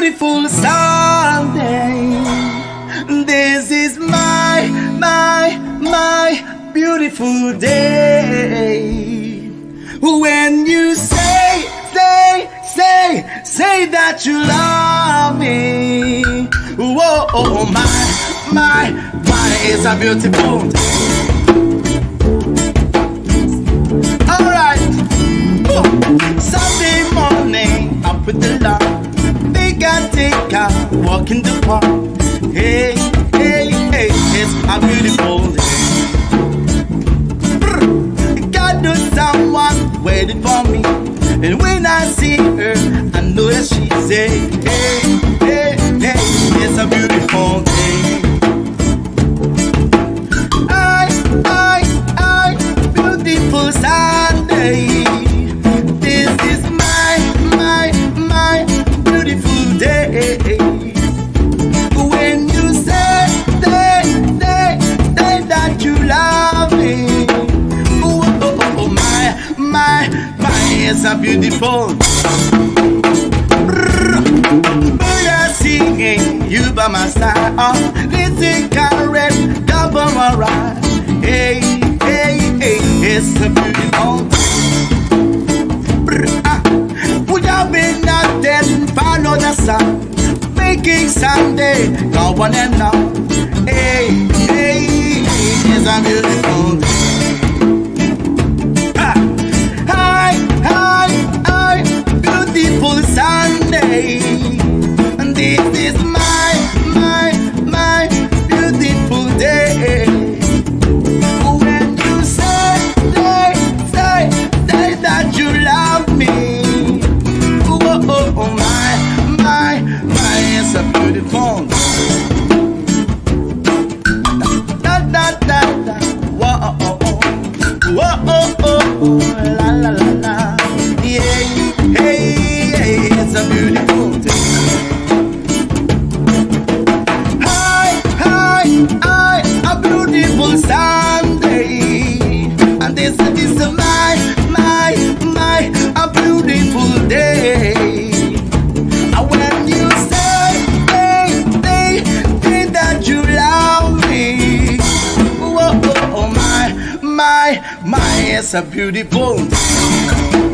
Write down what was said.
beautiful Sunday. This is my, my, my beautiful day. When you say, say, say, say that you love me. Whoa, oh, oh my, my, my, it's a beautiful day. Alright. Sunday morning, up with the Lord. Park. Hey, hey, hey, it's a beautiful day. God knows someone waiting for me. And when I see her, I know that she's a hey, hey, hey, it's a beautiful day. It's a beautiful. Are singing, you by my side. Oh, listen, carrot, double my ride. Hey, hey, hey, it's a beautiful. Ah. We have been out there follow the sun, making Sunday go on and on. Hey, hey, it's a beautiful La, la, la, la. Yeah, hey, hey, it's a beautiful my, my, it's a beautiful!